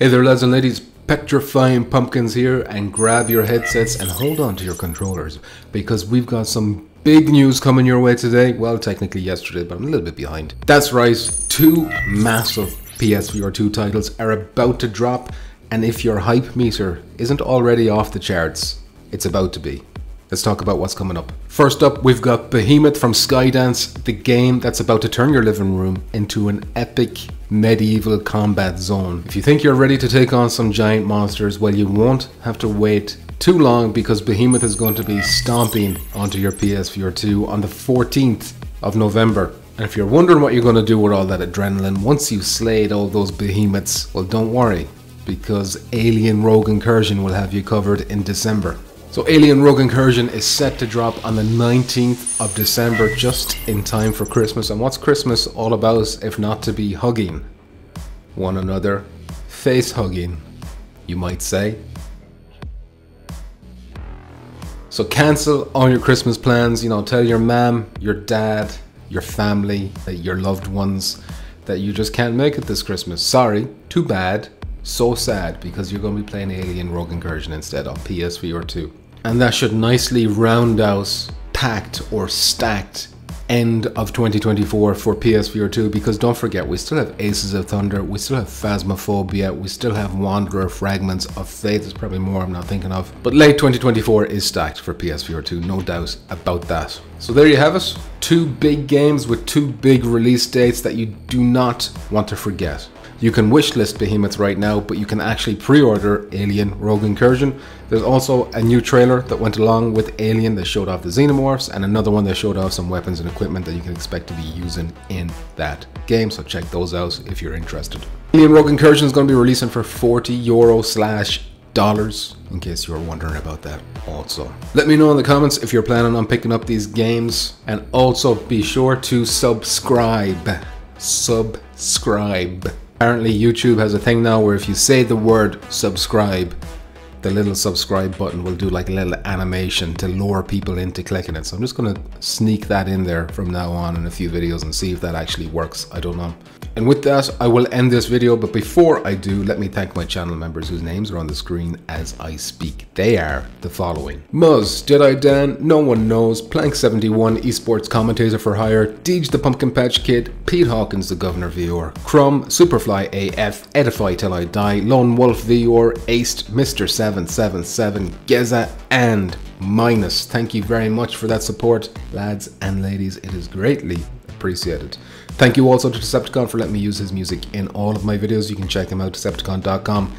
Hey there lads and ladies, Petrifying Pumpkins here and grab your headsets and hold on to your controllers because we've got some big news coming your way today. Well, technically yesterday, but I'm a little bit behind. That's right, two massive PSVR 2 titles are about to drop and if your hype meter isn't already off the charts, it's about to be. Let's talk about what's coming up. First up, we've got Behemoth from Skydance, the game that's about to turn your living room into an epic medieval combat zone. If you think you're ready to take on some giant monsters, well, you won't have to wait too long because Behemoth is going to be stomping onto your PSVR 2 on the 14th of November. And if you're wondering what you're going to do with all that adrenaline once you've slayed all those behemoths, well, don't worry because Alien Rogue Incursion will have you covered in December. So Alien Rogue Incursion is set to drop on the 19th of December, just in time for Christmas. And what's Christmas all about if not to be hugging one another? Face hugging, you might say. So cancel all your Christmas plans, you know, tell your mom, your dad, your family, your loved ones that you just can't make it this Christmas. Sorry, too bad so sad because you're going to be playing Alien Rogue Incursion instead on PSVR 2. And that should nicely round out packed or stacked end of 2024 for PSVR 2 because don't forget we still have Aces of Thunder, we still have Phasmophobia, we still have Wanderer Fragments of Fate, there's probably more I'm not thinking of. But late 2024 is stacked for PSVR 2, no doubt about that. So there you have it, two big games with two big release dates that you do not want to forget. You can wishlist Behemoth right now, but you can actually pre-order Alien Rogue Incursion. There's also a new trailer that went along with Alien that showed off the Xenomorphs, and another one that showed off some weapons and equipment that you can expect to be using in that game, so check those out if you're interested. Alien Rogue Incursion is going to be releasing for 40 euro slash dollars in case you're wondering about that also. Let me know in the comments if you're planning on picking up these games and also be sure to subscribe. Subscribe. Apparently YouTube has a thing now where if you say the word subscribe, the little subscribe button will do like a little animation to lure people into clicking it. So I'm just gonna sneak that in there from now on in a few videos and see if that actually works. I don't know. And with that, I will end this video. But before I do, let me thank my channel members whose names are on the screen as I speak. They are the following. Muzz, Jedi Dan, No One Knows, Plank71, Esports Commentator for Hire, Deej the Pumpkin Patch Kid, Pete Hawkins the Governor VR, Crumb, Superfly AF, Edify Till I Die, Lone Wolf VR, Aced, Mr. 777, Geza, and Minus. Thank you very much for that support, lads and ladies. It is greatly appreciated. Thank you also to Dicepticon for letting me use his music in all of my videos. You can check him out, Dicepticon.com.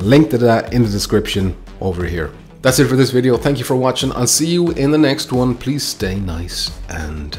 Link to that in the description over here. That's it for this video. Thank you for watching. I'll see you in the next one. Please stay nice and.